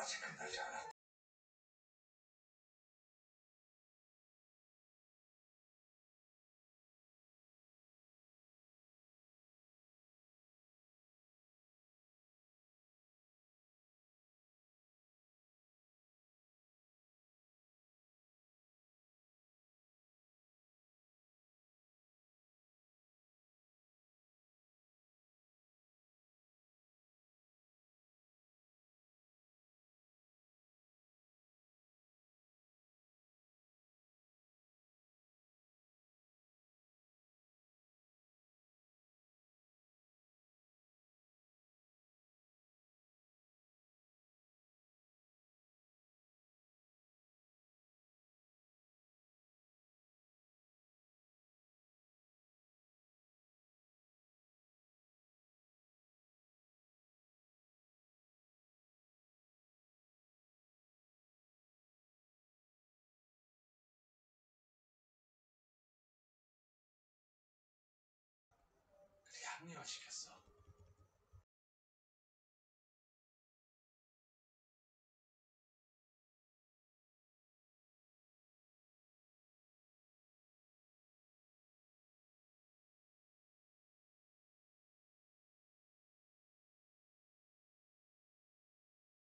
間違いないじゃな。你要是死了。